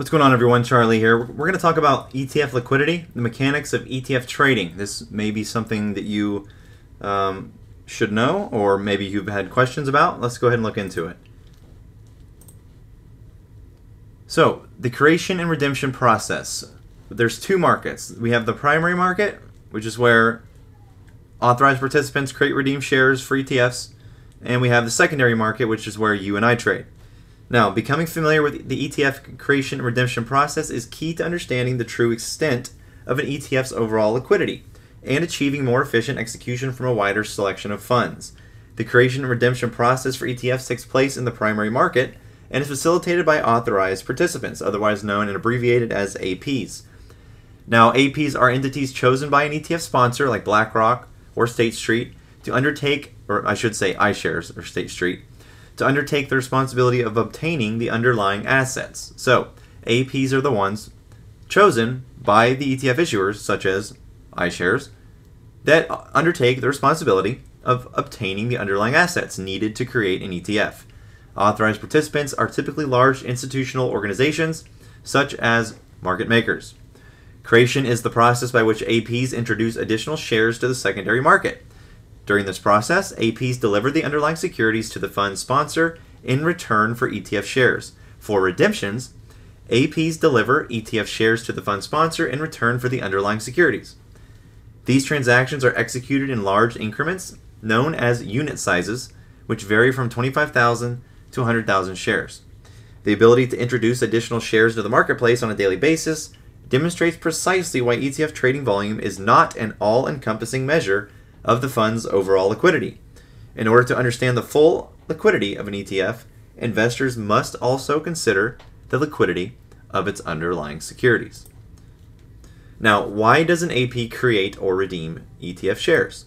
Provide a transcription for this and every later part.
What's going on, everyone? Charlie here. We're going to talk about ETF liquidity, the mechanics of ETF trading. This may be something that you um, should know, or maybe you've had questions about. Let's go ahead and look into it. So, the creation and redemption process. There's two markets. We have the primary market, which is where authorized participants create redeem shares for ETFs, and we have the secondary market, which is where you and I trade. Now, becoming familiar with the ETF creation and redemption process is key to understanding the true extent of an ETF's overall liquidity and achieving more efficient execution from a wider selection of funds. The creation and redemption process for ETFs takes place in the primary market and is facilitated by authorized participants, otherwise known and abbreviated as APs. Now, APs are entities chosen by an ETF sponsor like BlackRock or State Street to undertake, or I should say iShares or State Street, to undertake the responsibility of obtaining the underlying assets. So, APs are the ones chosen by the ETF issuers, such as iShares, that undertake the responsibility of obtaining the underlying assets needed to create an ETF. Authorized participants are typically large institutional organizations, such as market makers. Creation is the process by which APs introduce additional shares to the secondary market. During this process, APs deliver the underlying securities to the fund sponsor in return for ETF shares. For redemptions, APs deliver ETF shares to the fund sponsor in return for the underlying securities. These transactions are executed in large increments known as unit sizes, which vary from 25,000 to 100,000 shares. The ability to introduce additional shares to the marketplace on a daily basis demonstrates precisely why ETF trading volume is not an all encompassing measure of the fund's overall liquidity. In order to understand the full liquidity of an ETF, investors must also consider the liquidity of its underlying securities. Now, why does an AP create or redeem ETF shares?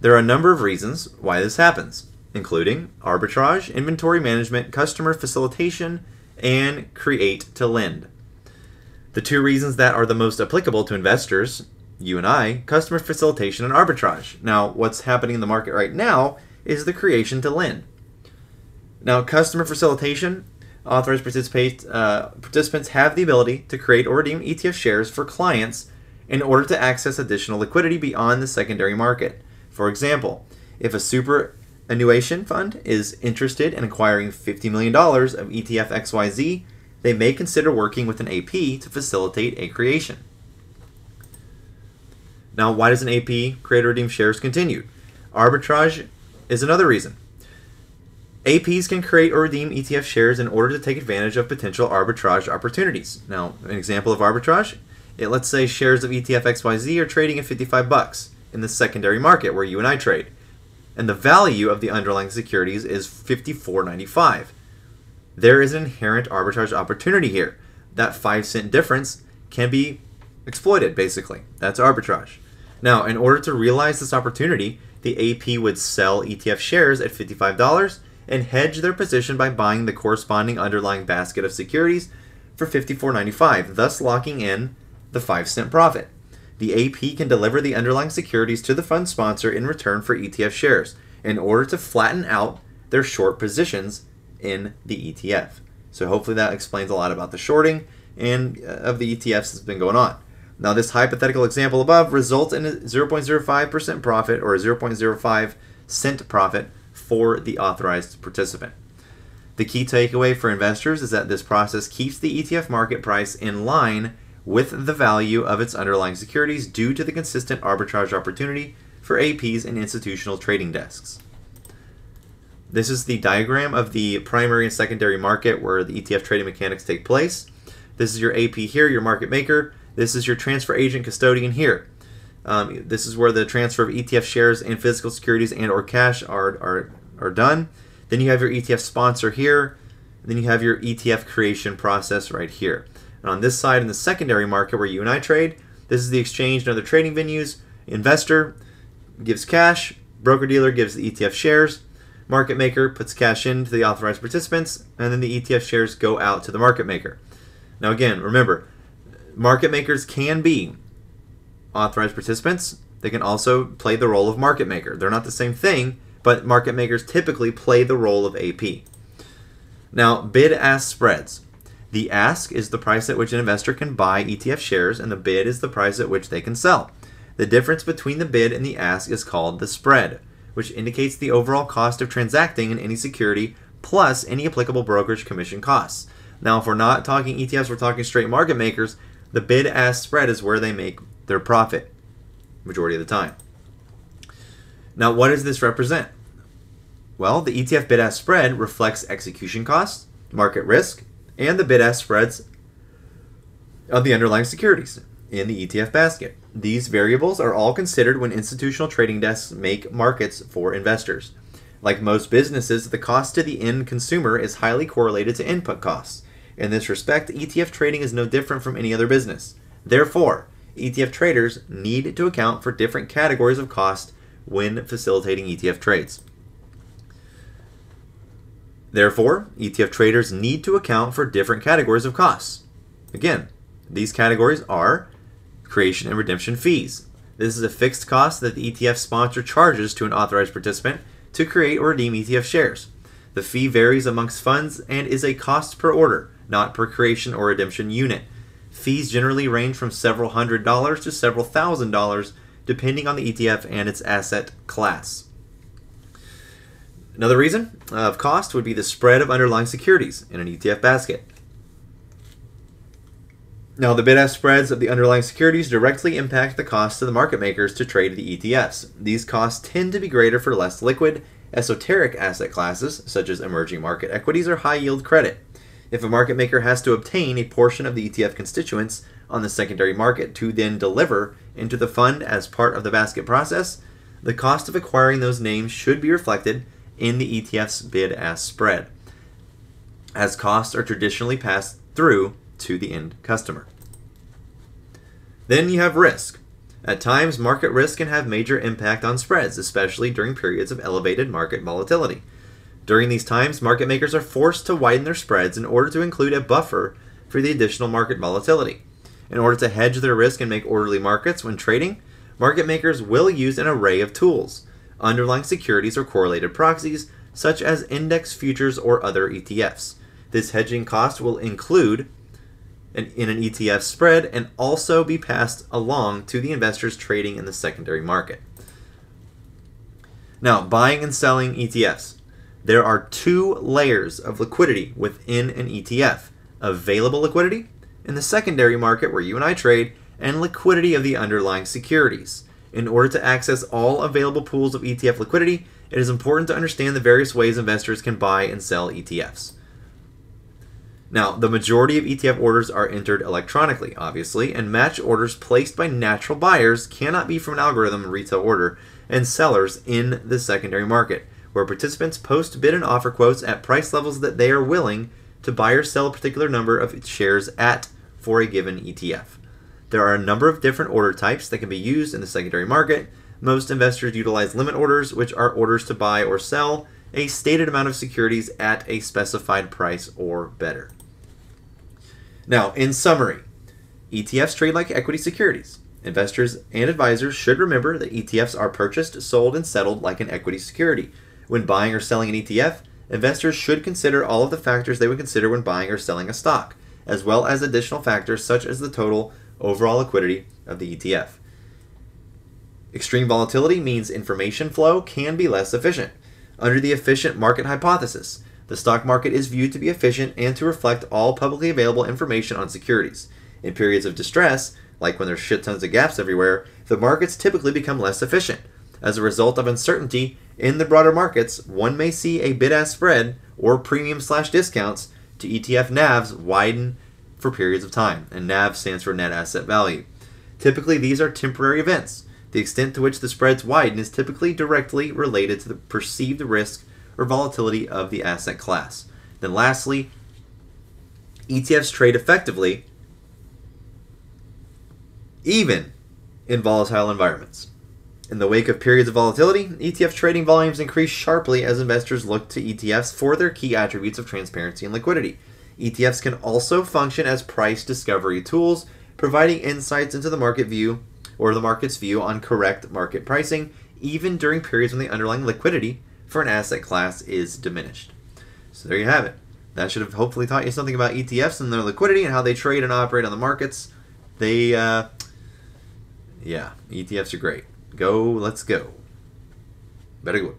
There are a number of reasons why this happens, including arbitrage, inventory management, customer facilitation, and create to lend. The two reasons that are the most applicable to investors you and I, customer facilitation and arbitrage. Now, what's happening in the market right now is the creation to lend. Now, customer facilitation, authorized participate, uh, participants have the ability to create or redeem ETF shares for clients in order to access additional liquidity beyond the secondary market. For example, if a superannuation fund is interested in acquiring $50 million of ETF XYZ, they may consider working with an AP to facilitate a creation. Now, why does an AP create or redeem shares continue? Arbitrage is another reason. APs can create or redeem ETF shares in order to take advantage of potential arbitrage opportunities. Now, an example of arbitrage, it, let's say shares of ETF XYZ are trading at 55 bucks in the secondary market where you and I trade. And the value of the underlying securities is 54.95. There is an inherent arbitrage opportunity here. That 5 cent difference can be exploited, basically. That's arbitrage. Now, in order to realize this opportunity, the AP would sell ETF shares at $55 and hedge their position by buying the corresponding underlying basket of securities for $54.95, thus locking in the 5 cent profit. The AP can deliver the underlying securities to the fund sponsor in return for ETF shares in order to flatten out their short positions in the ETF. So hopefully that explains a lot about the shorting and uh, of the ETFs that's been going on. Now, this hypothetical example above results in a 0.05% profit or a 0.05 cent profit for the authorized participant. The key takeaway for investors is that this process keeps the ETF market price in line with the value of its underlying securities due to the consistent arbitrage opportunity for APs and institutional trading desks. This is the diagram of the primary and secondary market where the ETF trading mechanics take place. This is your AP here, your market maker. This is your transfer agent custodian here. Um, this is where the transfer of ETF shares and physical securities and or cash are, are, are done. Then you have your ETF sponsor here. Then you have your ETF creation process right here. And on this side in the secondary market where you and I trade, this is the exchange and other trading venues. Investor gives cash, broker dealer gives the ETF shares, market maker puts cash into the authorized participants, and then the ETF shares go out to the market maker. Now again, remember, market makers can be authorized participants. They can also play the role of market maker. They're not the same thing, but market makers typically play the role of AP. Now, bid ask spreads. The ask is the price at which an investor can buy ETF shares, and the bid is the price at which they can sell. The difference between the bid and the ask is called the spread, which indicates the overall cost of transacting in any security plus any applicable brokerage commission costs. Now, if we're not talking ETFs, we're talking straight market makers, the bid ask spread is where they make their profit majority of the time. Now, what does this represent? Well, the ETF bid ask spread reflects execution costs, market risk, and the bid ask spreads of the underlying securities in the ETF basket. These variables are all considered when institutional trading desks make markets for investors. Like most businesses, the cost to the end consumer is highly correlated to input costs. In this respect, ETF trading is no different from any other business. Therefore, ETF traders need to account for different categories of cost when facilitating ETF trades. Therefore, ETF traders need to account for different categories of costs. Again, these categories are creation and redemption fees. This is a fixed cost that the ETF sponsor charges to an authorized participant to create or redeem ETF shares. The fee varies amongst funds and is a cost per order, not per creation or redemption unit. Fees generally range from several hundred dollars to several thousand dollars, depending on the ETF and its asset class. Another reason of cost would be the spread of underlying securities in an ETF basket. Now, the bid ask spreads of the underlying securities directly impact the cost to the market makers to trade the ETFs. These costs tend to be greater for less liquid, esoteric asset classes, such as emerging market equities or high yield credit. If a market maker has to obtain a portion of the ETF constituents on the secondary market to then deliver into the fund as part of the basket process, the cost of acquiring those names should be reflected in the ETF's bid ask spread, as costs are traditionally passed through to the end customer. Then you have risk. At times, market risk can have major impact on spreads, especially during periods of elevated market volatility. During these times, market makers are forced to widen their spreads in order to include a buffer for the additional market volatility. In order to hedge their risk and make orderly markets when trading, market makers will use an array of tools, underlying securities or correlated proxies, such as index futures or other ETFs. This hedging cost will include in an ETF spread and also be passed along to the investors trading in the secondary market. Now, buying and selling ETFs. There are two layers of liquidity within an ETF available liquidity in the secondary market where you and I trade, and liquidity of the underlying securities. In order to access all available pools of ETF liquidity, it is important to understand the various ways investors can buy and sell ETFs. Now, the majority of ETF orders are entered electronically, obviously, and match orders placed by natural buyers cannot be from an algorithm retail order and sellers in the secondary market, where participants post bid and offer quotes at price levels that they are willing to buy or sell a particular number of shares at for a given ETF. There are a number of different order types that can be used in the secondary market. Most investors utilize limit orders, which are orders to buy or sell a stated amount of securities at a specified price or better. Now, in summary, ETFs trade like equity securities. Investors and advisors should remember that ETFs are purchased, sold, and settled like an equity security. When buying or selling an ETF, investors should consider all of the factors they would consider when buying or selling a stock, as well as additional factors such as the total overall liquidity of the ETF. Extreme volatility means information flow can be less efficient. Under the efficient market hypothesis, the stock market is viewed to be efficient and to reflect all publicly available information on securities. In periods of distress, like when there's shit tons of gaps everywhere, the markets typically become less efficient. As a result of uncertainty in the broader markets, one may see a bid ask spread or premium slash discounts to ETF NAVs widen for periods of time, and NAV stands for net asset value. Typically, these are temporary events. The extent to which the spreads widen is typically directly related to the perceived risk or volatility of the asset class. Then, lastly, ETFs trade effectively even in volatile environments. In the wake of periods of volatility, ETF trading volumes increase sharply as investors look to ETFs for their key attributes of transparency and liquidity. ETFs can also function as price discovery tools, providing insights into the market view or the market's view on correct market pricing, even during periods when the underlying liquidity for an asset class is diminished. So there you have it. that should have hopefully taught you something about ETFs and their liquidity and how they trade and operate on the markets. They, uh, yeah, ETFs are great. Go, let's go. Better go.